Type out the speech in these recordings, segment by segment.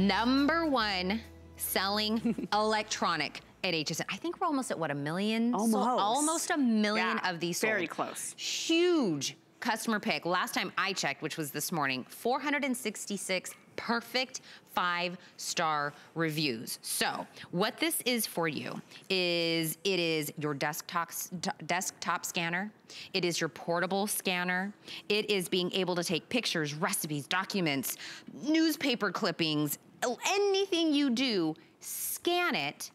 Number one selling electronic at HSN. I think we're almost at what, a million? Almost. So almost a million Yeah, of these sold. very close. Huge customer pick. Last time I checked, which was this morning, 466 perfect five-star reviews. So what this is for you is it is your desktop, desktop scanner. It is your portable scanner. It is being able to take pictures, recipes, documents, newspaper clippings, anything you do, scan it,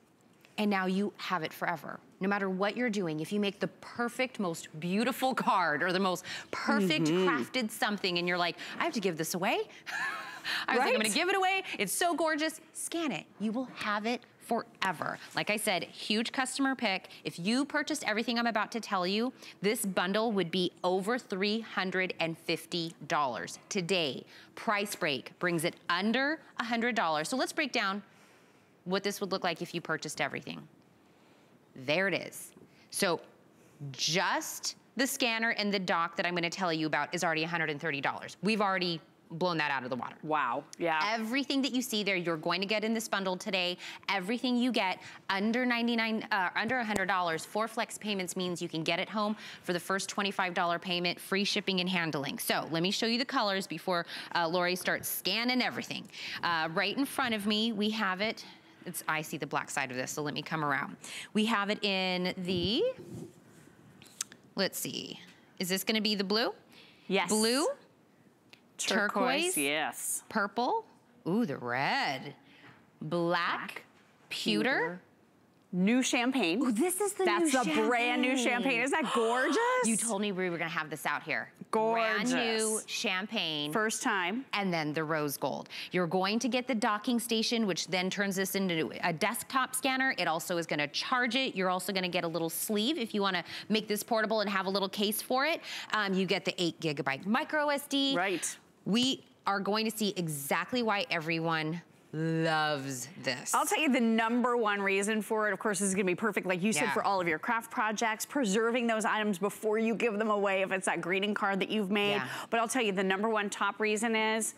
and now you have it forever. No matter what you're doing, if you make the perfect, most beautiful card or the most perfect Mm-hmm. crafted something and you're like, I have to give this away. I was like, I'm gonna give it away. It's so gorgeous. Scan it. You will have it forever. Like I said, huge customer pick. If you purchased everything I'm about to tell you, this bundle would be over $350 today. Price break brings it under $100. So let's break down what this would look like if you purchased everything. There it is. So just the scanner and the dock that I'm gonna tell you about is already $130. We've already blown that out of the water. Wow, yeah. Everything that you see there, you're going to get in this bundle today. Everything you get under 99, uh, under $100, four flex payments means you can get it home for the first $25 payment, free shipping and handling. So let me show you the colors before uh, Lori starts scanning everything. Uh, right in front of me, we have it. It's, I see the black side of this, so let me come around. We have it in the, let's see, is this gonna be the blue? yes. Blue, turquoise, yes. purple, ooh, the red, black, pewter. New champagne. Ooh, this is the new That's new the brand new champagne. Isn't that gorgeous? You told me we were gonna have this out here. Gorgeous. Brand new champagne. First time. and then the rose gold. You're going to get the docking station, which then turns this into a desktop scanner. It also is gonna charge it. You're also gonna get a little sleeve if you wanna make this portable and have a little case for it. Um, you get the eight gigabyte micro SD. Right. We are going to see exactly why everyone loves this. I'll tell you the number one reason for it, of course, this is gonna be perfect, like you said, for all of your craft projects, preserving those items before you give them away if it's that greeting card that you've made. Yeah. But I'll tell you the number one top reason is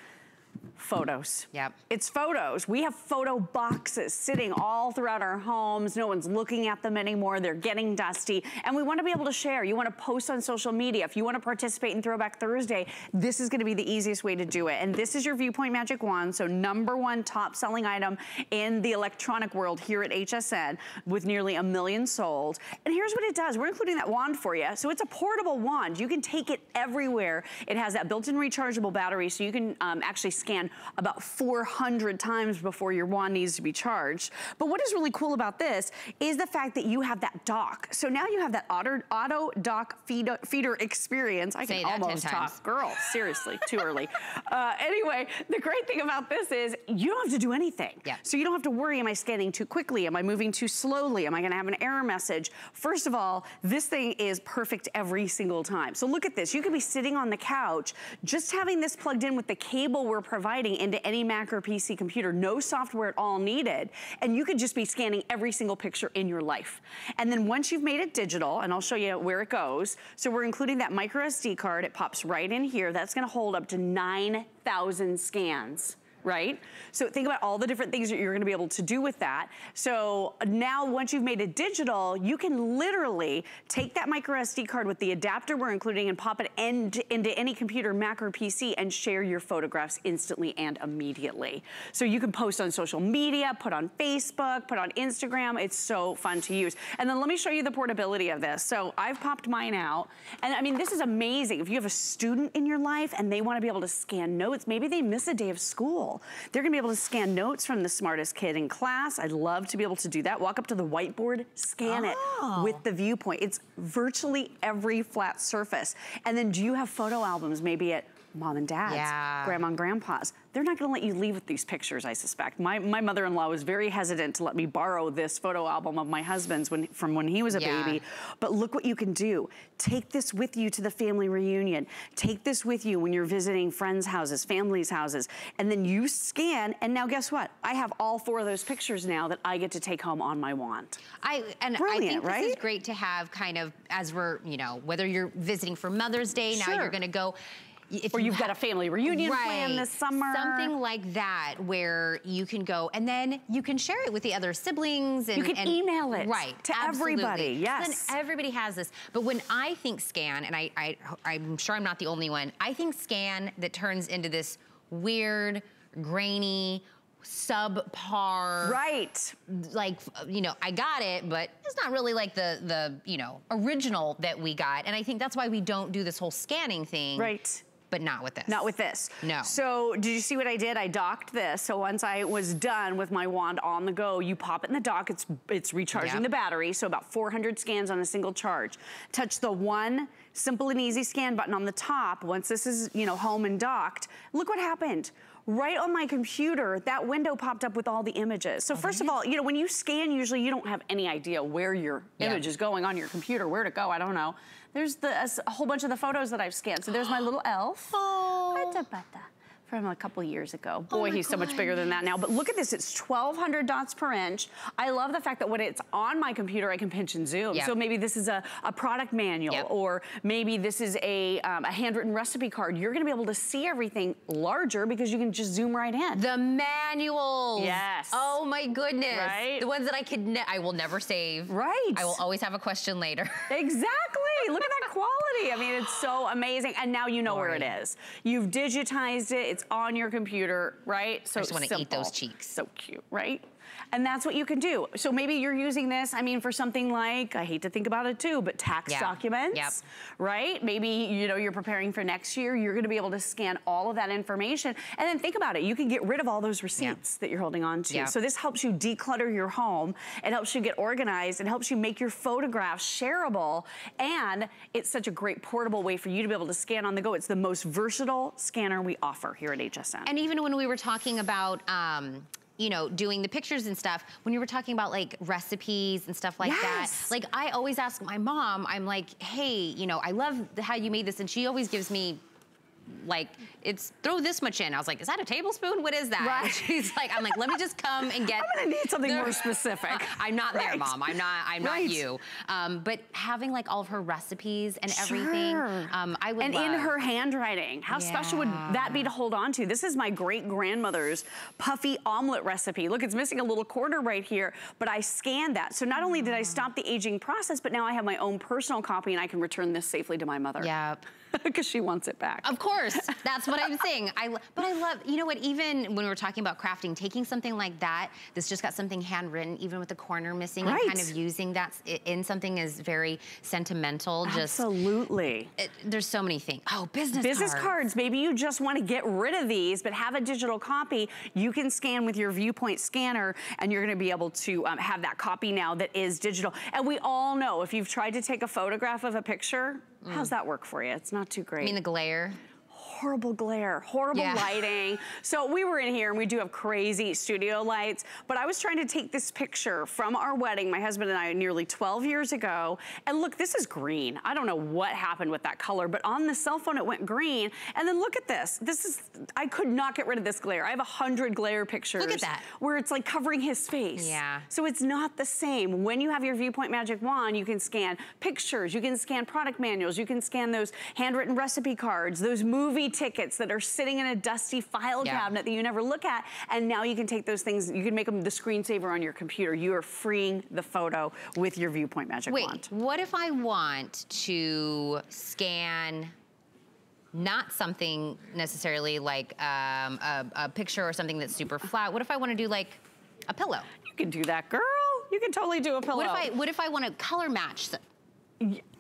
photos. Yep. It's photos. We have photo boxes sitting all throughout our homes. No one's looking at them anymore. They're getting dusty. And we wanna be able to share. You wanna post on social media. If you wanna participate in Throwback Thursday, this is gonna be the easiest way to do it. And this is your VuPoint Magic Wand. So number one top selling item in the electronic world here at HSN with nearly a million sold. And here's what it does. We're including that wand for you. So it's a portable wand. You can take it everywhere. It has that built-in rechargeable battery so you can um, actually scan about 400 times before your wand needs to be charged. But what is really cool about this is the fact that you have that dock. So now you have that auto, auto dock feeder, feeder experience. I Say can that 10 almost times. talk. Girl, seriously, too early. Uh, anyway, the great thing about this is you don't have to do anything. Yeah. So you don't have to worry, am I scanning too quickly? Am I moving too slowly? Am I gonna have an error message? First of all, this thing is perfect every single time. So look at this, you could be sitting on the couch, just having this plugged in with the cable we're providing into any Mac or PC computer, no software at all needed, and you could just be scanning every single picture in your life. And then once you've made it digital, and I'll show you where it goes, so we're including that micro SD card, it pops right in here, that's gonna hold up to 9,000 scans right? So think about all the different things that you're gonna be able to do with that. So now once you've made it digital, you can literally take that micro SD card with the adapter we're including and pop it in, into any computer, Mac or PC and share your photographs instantly and immediately. So you can post on social media, put on Facebook, put on Instagram. It's so fun to use. And then let me show you the portability of this. So I've popped mine out. And I mean, this is amazing. If you have a student in your life and they wanna be able to scan notes, maybe they miss a day of school. They're gonna be able to scan notes from the smartest kid in class. I'd love to be able to do that. Walk up to the whiteboard, scan Oh. it with the VuPoint. It's virtually every flat surface. And then do you have photo albums maybe at mom and dad's, Yeah. grandma and grandpa's? They're not gonna let you leave with these pictures, I suspect. My, my mother-in-law was very hesitant to let me borrow this photo album of my husband's when, from when he was a Yeah. baby. But look what you can do. Take this with you to the family reunion. Take this with you when you're visiting friends' houses, families' houses. And then you scan, and now guess what? I have all four of those pictures now that I get to take home on my wand. I and I think this is great to have kind of as we're, you know, whether you're visiting for Mother's Day, now Sure. you're gonna go. If or you have got a family reunion right, plan this summer. Something like that where you can go and then you can share it with the other siblings. And, you can and, email it right, to absolutely. everybody, yes. then everybody has this. But when I think scan, and I, I, I'm sure I'm not the only one, I think scan that turns into this weird, grainy, subpar. Right. Like, you know, I got it, but it's not really like the, the, you know, original that we got. And I think that's why we don't do this whole scanning thing. Right but not with this. Not with this. No. So did you see what I did? I docked this. So once I was done with my wand on the go, you pop it in the dock. It's it's recharging yep. the battery. So about 400 scans on a single charge. Touch the one simple and easy scan button on the top. Once this is, you know, home and docked, look what happened right on my computer, that window popped up with all the images. So oh, first of all, you know, when you scan, usually you don't have any idea where your yeah. image is going on your computer, where to go, I don't know. There's the, a, a whole bunch of the photos that I've scanned. So there's my little elf. Oh from a couple years ago. Oh Boy, oh he's so much bigger than that now. But look at this, it's 1,200 dots per inch. I love the fact that when it's on my computer, I can pinch and zoom. Yep. So maybe this is a, a product manual yep. or maybe this is a, um, a handwritten recipe card. You're gonna be able to see everything larger because you can just zoom right in. The manuals. Yes. Oh my goodness. Right? The ones that I could, I will never save. Right. I will always have a question later. exactly. Look at that quality. I mean, it's so amazing. And now you know Boy. where it is. You've digitized it. It's on your computer, right? So I just want to eat those cheeks. So cute, right? And that's what you can do. So maybe you're using this, I mean, for something like, I hate to think about it too, but tax yeah. documents, yep. right? Maybe, you know, you're preparing for next year, you're gonna be able to scan all of that information. And then think about it, you can get rid of all those receipts that you're holding on to. Yeah. So this helps you declutter your home. It helps you get organized. It helps you make your photographs shareable. And it's such a great portable way for you to be able to scan on the go. It's the most versatile scanner we offer here at HSN. And even when we were talking about, um, you know, doing the pictures and stuff, when you were talking about like recipes and stuff like yes. that, like I always ask my mom, I'm like, hey, you know, I love how you made this. And she always gives me like it's throw this much in. I was like, is that a tablespoon? What is that? Right. And she's like, I'm like, let me just come and get. I'm gonna need something more specific. I'm not right. there, mom. I'm not. I'm right. not you. Um, but having like all of her recipes and sure. everything, um, I would. And love. in her handwriting, how yeah. special would that be to hold on to? This is my great grandmother's puffy omelet recipe. Look, it's missing a little corner right here, but I scanned that. So not only did I stop the aging process, but now I have my own personal copy and I can return this safely to my mother. Yeah. because she wants it back. Of course, that's what I'm saying. I, but I love, you know what, even when we are talking about crafting, taking something like that, that's just got something handwritten, even with the corner missing, right. and kind of using that in something is very sentimental. Just Absolutely. It, there's so many things. Oh, business Business cards. cards. Maybe you just want to get rid of these, but have a digital copy. You can scan with your VuPoint scanner, and you're going to be able to um, have that copy now that is digital. And we all know, if you've tried to take a photograph of a picture, Mm. How's that work for you? It's not too great. I mean the glare? Horrible glare, horrible yeah. lighting. So we were in here and we do have crazy studio lights, but I was trying to take this picture from our wedding, my husband and I nearly 12 years ago. And look, this is green. I don't know what happened with that color, but on the cell phone it went green. And then look at this. This is, I could not get rid of this glare. I have a hundred glare pictures. Look at that. Where it's like covering his face. Yeah. So it's not the same. When you have your VuPoint Magic Wand, you can scan pictures, you can scan product manuals, you can scan those handwritten recipe cards, those movie tickets that are sitting in a dusty file yeah. cabinet that you never look at. And now you can take those things, you can make them the screensaver on your computer. You are freeing the photo with your VuPoint Magic Wait, Wand. what if I want to scan not something necessarily like um, a, a picture or something that's super flat. What if I want to do like a pillow? You can do that, girl. You can totally do a pillow. What if I, what if I want to color match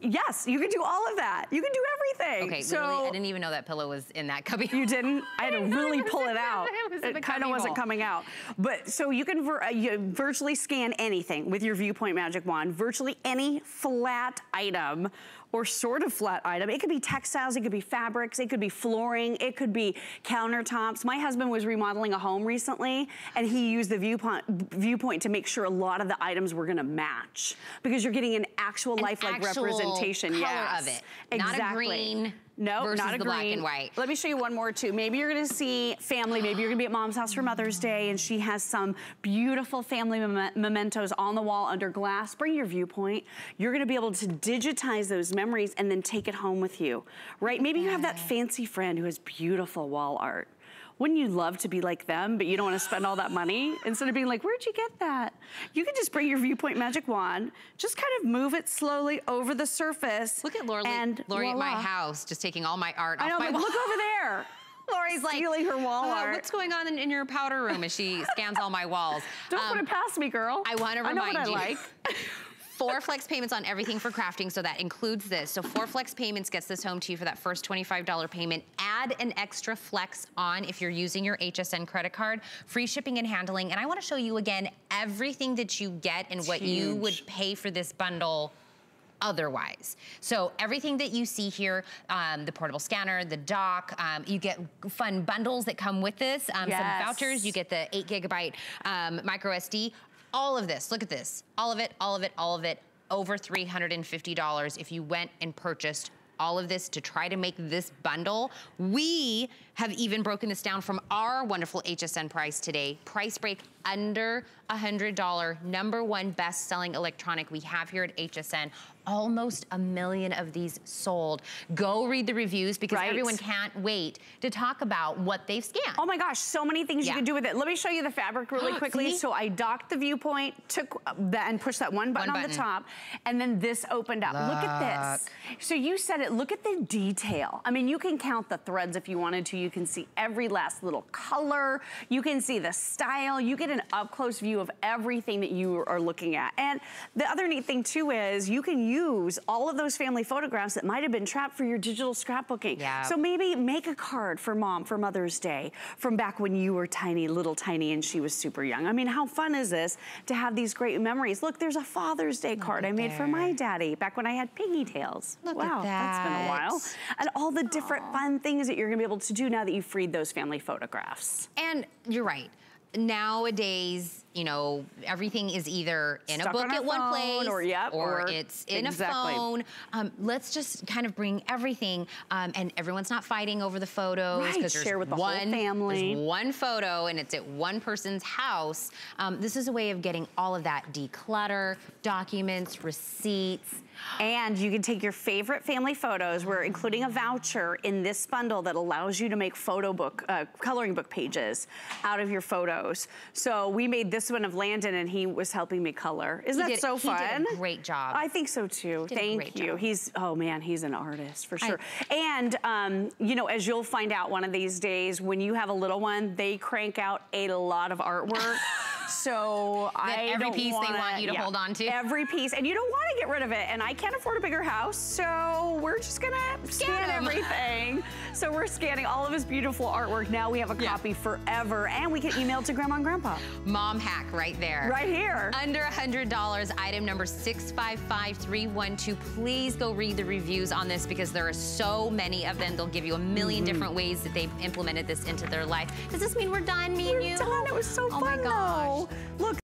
yes, you can do all of that. You can do everything. Okay, so I didn't even know that pillow was in that cubby. You didn't? I had to really pull it out. It, it kind of wasn't coming out. But so you can vir uh, you virtually scan anything with your VuPoint Magic Wand, virtually any flat item or sort of flat item. It could be textiles, it could be fabrics, it could be flooring, it could be countertops. My husband was remodeling a home recently and he used the VuPoint, VuPoint to make sure a lot of the items were gonna match because you're getting an actual lifelike representation color yes. of it. Exactly. Not a green no, versus not a the green. black and white. Let me show you one more too. Maybe you're gonna see family, maybe you're gonna be at mom's house for Mother's Day and she has some beautiful family mem mementos on the wall under glass. Bring your VuPoint. You're gonna be able to digitize those memories and then take it home with you, right? Maybe you have that fancy friend who has beautiful wall art. Wouldn't you love to be like them, but you don't want to spend all that money? Instead of being like, where'd you get that? You can just bring your VuPoint Magic Wand, just kind of move it slowly over the surface. Look at Lori, and Lori at my house, just taking all my art I off know, my like, wall. look over there. Lori's like, stealing her wall "Oh, art." What's going on in, in your powder room as she scans all my walls? Don't Um, put it past me, girl. I want to I know remind what you. I like. Four flex payments on everything for crafting, so that includes this. So four flex payments gets this home to you for that first $25 payment. Add an extra flex on if you're using your HSN credit card. Free shipping and handling. And I wanna show you again everything that you get and what you would pay for this bundle otherwise. So everything that you see here, um, the portable scanner, the dock, um, you get fun bundles that come with this, um, Yes. some vouchers, you get the eight gigabyte um, micro SD, all of this, look at this, all of it, all of it, all of it, over $350 if you went and purchased all of this to try to make this bundle. We have even broken this down from our wonderful HSN price today. Price break under $100, number one best-selling electronic we have here at HSN. Almost a million of these sold. Go read the reviews because Right. everyone can't wait to talk about what they've scanned. Oh my gosh, so many things Yeah. you can do with it. Let me show you the fabric really quickly. So I docked the VuPoint, took that and pushed that one button, One on the top, and then this opened up. Look at this. So you said it, look at the detail. I mean, you can count the threads if you wanted to. You can see every last little color. You can see the style. You get an up close view of everything that you are looking at. And the other neat thing too is you can use all of those family photographs that might have been trapped for your digital scrapbooking. Yeah. So maybe make a card for mom for Mother's Day from back when you were tiny, little tiny, and she was super young. I mean, how fun is this to have these great memories? Look, there's a Father's Day card I made for my daddy back when I had piggy tails. Look wow, that's been a while. And all the different fun things that you're gonna be able to do now that you've freed those family photographs. And you're right. Nowadays, you know, everything is either in Stuck a book on at one place or, yep, or- it's in exactly. a phone. Um, let's just kind of bring everything, um, and everyone's not fighting over the photos Right, there's share with the whole one family. There's one photo, and it's at one person's house. Um, this is a way of getting all of that declutter, documents, receipts. And you can take your favorite family photos. We're including a voucher in this bundle that allows you to make photo book, uh, coloring book pages out of your photos. So we made this one of Landon and he was helping me color. Isn't He that did- so he did a fun? great job. I think so too. Thank you. job. He's, oh man, he's an artist for I- sure. and, um, you know, as you'll find out one of these days, when you have a little one, they crank out a lot of artwork. So I every piece they wanna- want you to yeah, hold on to. Every piece, and you don't want to get rid of it. And I can't afford a bigger house, so we're just gonna scan everything. so we're scanning all of his beautiful artwork. Now we have a Yeah. copy forever, and we can email to Grandma and Grandpa Mom hack right there. right here. Under $100, item number 655312. Please go read the reviews on this because there are so many of them. They'll give you a 1000000 mm-hmm. different ways that they've implemented this into their life. Does this mean we're done, me We're and you? done. It was so oh fun, my gosh. though. Look.